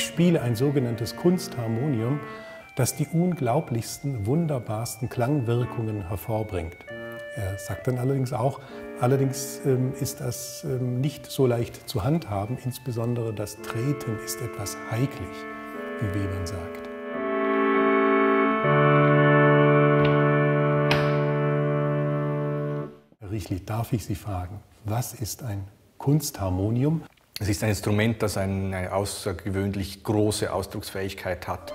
Ich spiele ein sogenanntes Kunstharmonium, das die unglaublichsten, wunderbarsten Klangwirkungen hervorbringt. Er sagt dann allerdings auch, allerdings ähm, ist das ähm, nicht so leicht zu handhaben, insbesondere das Treten ist etwas heiklig, wie Webern sagt. Herr Richli, darf ich Sie fragen, was ist ein Kunstharmonium? Es ist ein Instrument, das eine außergewöhnlich große Ausdrucksfähigkeit hat.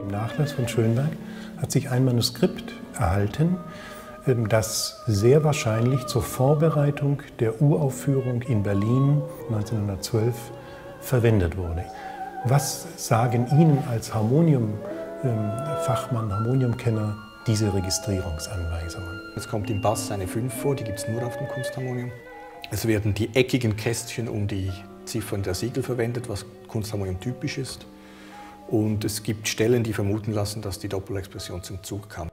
Im Nachlass von Schönberg hat sich ein Manuskript erhalten, ähm, das sehr wahrscheinlich zur Vorbereitung der Uraufführung in Berlin 1912 verwendet wurde. Was sagen Ihnen als Harmonium Fachmann, Harmoniumkenner diese Registrierungsanweisungen. Es kommt im Bass eine 5 vor, die gibt es nur auf dem Kunstharmonium. Es werden die eckigen Kästchen um die Ziffern der Siegel verwendet, was Kunstharmonium typisch ist. Und es gibt Stellen, die vermuten lassen, dass die Doppelexpression zum Zug kam.